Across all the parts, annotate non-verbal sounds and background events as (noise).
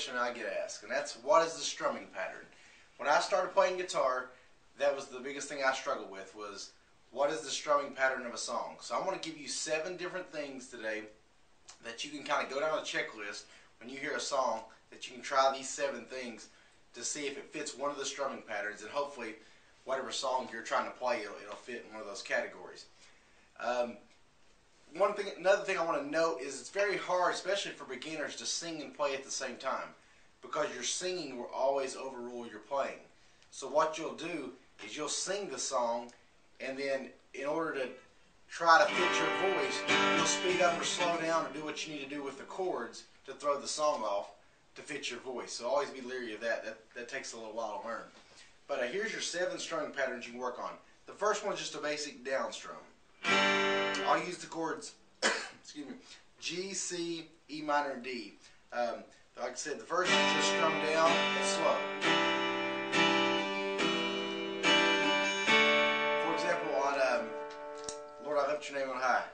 question I get asked, and that's what is the strumming pattern? When I started playing guitar, that was the biggest thing I struggled with was what is the strumming pattern of a song? So I'm going to give you seven different things today that you can kind of go down a checklist when you hear a song that you can try these seven things to see if it fits one of the strumming patterns and hopefully whatever song you're trying to play it'll, it'll fit in one of those categories. Um, one thing, another thing I want to note is it's very hard, especially for beginners, to sing and play at the same time because your singing will always overrule your playing. So what you'll do is you'll sing the song and then in order to try to fit your voice, you'll speed up or slow down or do what you need to do with the chords to throw the song off to fit your voice. So always be leery of that. That, that takes a little while to learn. But uh, here's your seven strumming patterns you can work on. The first one is just a basic down strum. I'll use the chords, (coughs) excuse me, G, C, E minor, D. Um, like I said, the first is just strum down and slow. For example, on um, Lord, I lift your name on high.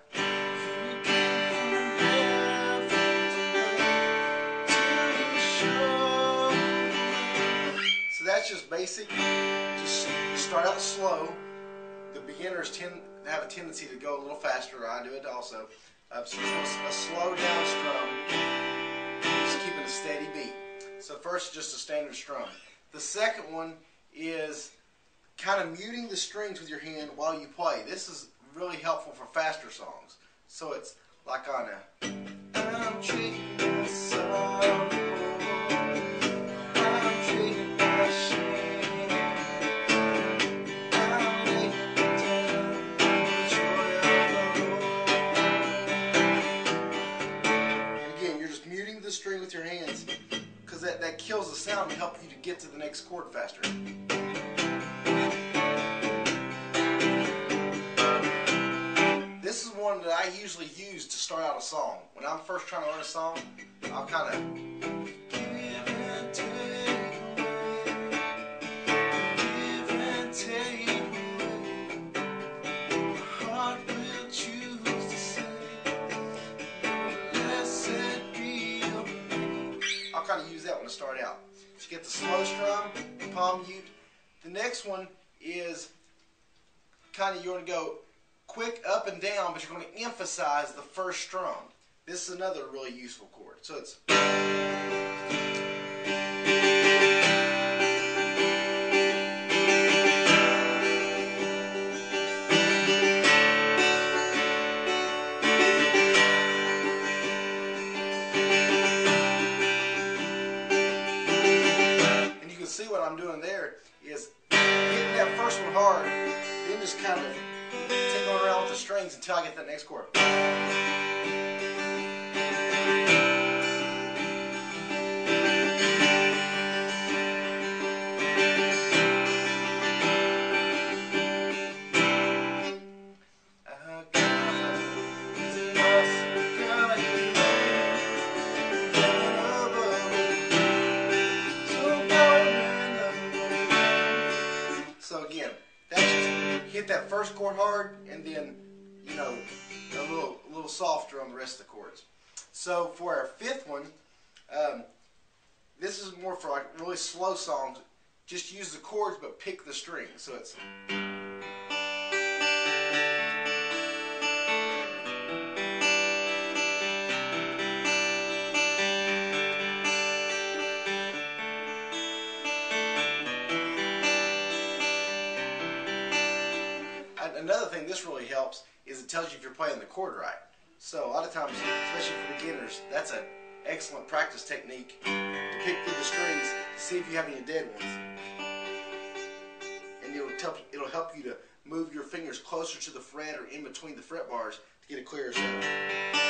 So that's just basic. Just start out slow. The beginners tend have a tendency to go a little faster. I do it also. Uh, so just a, slow down strum, steady beat. So first, just a standard strum. The second one is kind of muting the strings with your hand while you play. This is really helpful for faster songs. So it's like on a. get to the next chord faster. This is one that I usually use to start out a song. When I'm first trying to learn a song, I'll kind of I'll kind of use that one to start out. Get the slow strum, and palm mute. The next one is kind of you're going to go quick up and down, but you're going to emphasize the first strum. This is another really useful chord. So it's the strings until I get that next chord. So again, that's hit that first chord hard and then, know, a little, a little softer on the rest of the chords. So for our fifth one, um, this is more for like really slow songs. Just use the chords but pick the strings. So it's Another thing this really helps is it tells you if you're playing the chord right. So a lot of times, especially for beginners, that's an excellent practice technique to pick through the strings to see if you have any dead ones. And it'll, tell, it'll help you to move your fingers closer to the fret or in between the fret bars to get a clearer sound.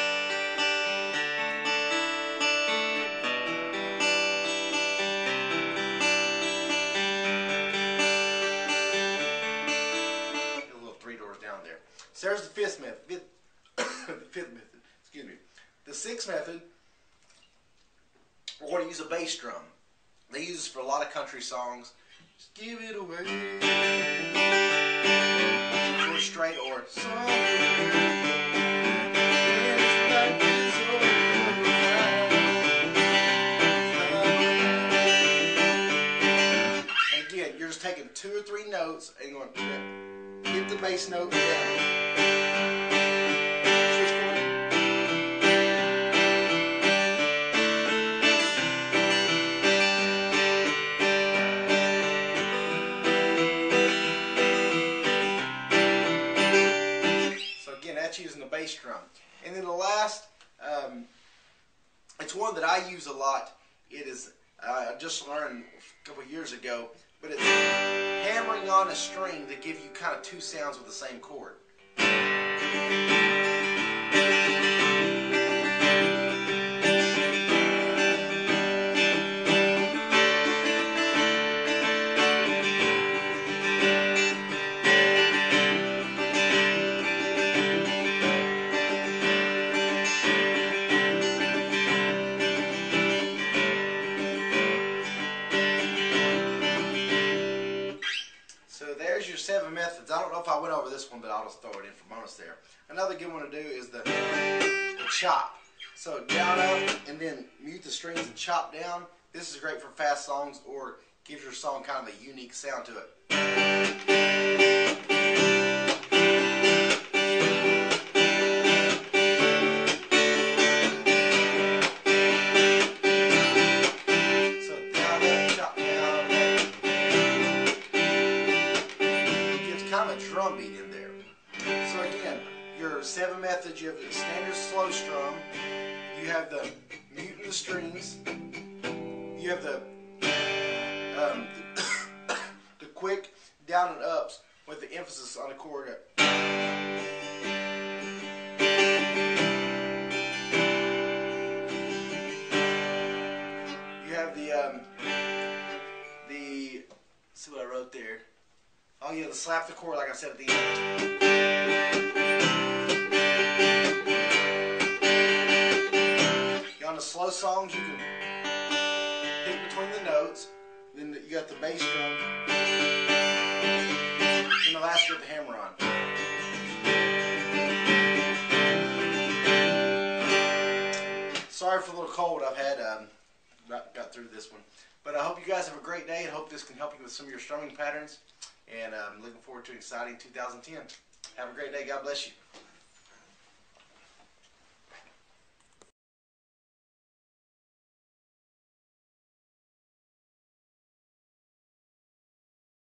There's the fifth method. Fifth, the (coughs) fifth method. Excuse me. The sixth method, we're going to use a bass drum. They use this for a lot of country songs. Just give it away. Or straight or Again, you're just taking two or three notes and you're going, to hit the bass note down. And then the last, um, it's one that I use a lot. It is uh, I just learned a couple years ago, but it's hammering on a string to give you kind of two sounds with the same chord. Know if I went over this one, but I'll just throw it in for bonus there. Another good one to do is the, the chop. So down up and then mute the strings and chop down. This is great for fast songs or gives your song kind of a unique sound to it. In there. So again, your seven methods, you have the standard slow strum, you have the muting the strings, you have the um, the, (coughs) the quick down and ups with the emphasis on the chord. You have the um, Oh yeah, the slap the chord like I said at the end. On the slow songs, you can hit between the notes. Then you got the bass drum. And the last, you the hammer on. Sorry for the little cold I've had. Um, got, got through this one. But I hope you guys have a great day and hope this can help you with some of your strumming patterns. And I'm looking forward to an exciting 2010. Have a great day. God bless you.